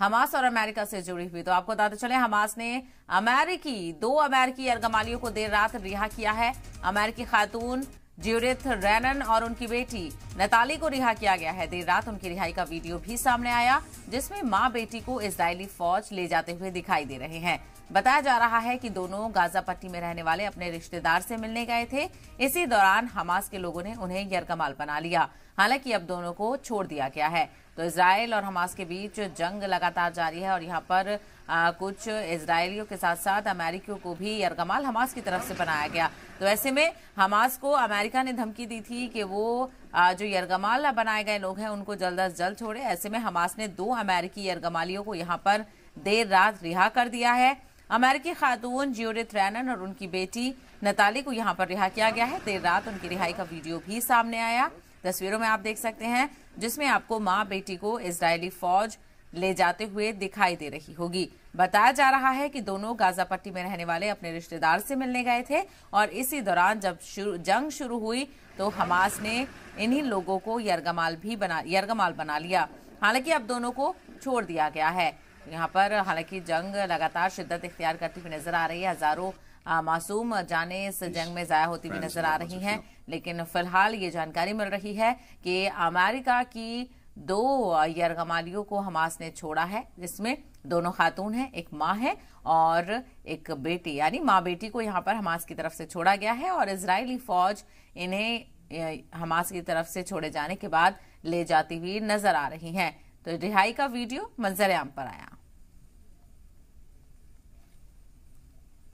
Hamas और America से जुड़ी हुई। तो आपको बताते चले, हमास ने अमेरिकी, दो अमेरिकी अर्गमालियों को देर रात रिहा किया है। अमेरिकी खातून ज्यूरिथ रैनन और उनकी बेटी नताली को रिहा किया गया है। देर रात उनकी रिहाई का वीडियो भी सामने आया जिसमें माँ बेटी को इसराइली फौज ले जाते हुए दिखाई दे रहे हैं। बताया जा रहा है कि दोनों गाजा पट्टी में रहने वाले अपने रिश्तेदार से मिलने गए थे। इसी दौरान हमास के लोगों ने उन्हें यरकमाल बना लिया। हालाँकि अब दोनों को छोड़ दिया गया है। तो इसराइल और हमास के बीच जंग लगातार जारी है और यहाँ पर आ, कुछ इसराइलियों के साथ साथ अमेरिकियों को भी यरगमाल हमास की तरफ़ से बनाया गया। तो ऐसे में हमास को अमेरिका ने धमकी दी थी कि वो जो यरगमाल बनाए गए लोग हैं, उनको जल्द अज जल्द छोड़े। ऐसे में हमास ने दो अमेरिकी यरगमालियों को यहाँ पर देर रात रिहा कर दिया है। अमेरिकी खातून ज्यूरिथ रैनन और उनकी बेटी नताली को यहाँ पर रिहा किया गया है। देर रात उनकी रिहाई का वीडियो भी सामने आया। तस्वीरों में आप देख सकते हैं, जिसमें आपको माँ बेटी को इसराइली फौज ले जाते हुए दिखाई दे रही होगी। बताया जा रहा है कि दोनों गाजा पट्टी में रहने वाले अपने रिश्तेदार से मिलने गए थे और इसी दौरान जब शुरू, जंग शुरू हुई तो हमास ने इन्हीं लोगों को यरगमाल भी बना यरगमाल बना लिया। हालाँकि अब दोनों को छोड़ दिया गया है। यहाँ पर हालाँकि जंग लगातार शिद्दत इख्तियार करती हुई नज़र आ रही है। हज़ारों मासूम जाने इस जंग में जाया होती हुई नज़र आ रही हैं। लेकिन फ़िलहाल ये जानकारी मिल रही है कि अमेरिका की दो यरगमालियों को हमास ने छोड़ा है, जिसमें दोनों खातून हैं, एक माँ है और एक बेटी, यानी माँ बेटी को यहाँ पर हमास की तरफ़ से छोड़ा गया है और इसराइली फौज इन्हें हमास की तरफ़ से छोड़े जाने के बाद ले जाती हुई नज़र आ रही है। तो रिहाई का वीडियो मंजर आम पर आया।